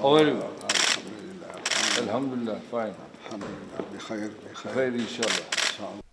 How are you? الحمد لله الحمد لله fine الحمد لله بخير بخير. خير إن شاء الله. إن شاء الله.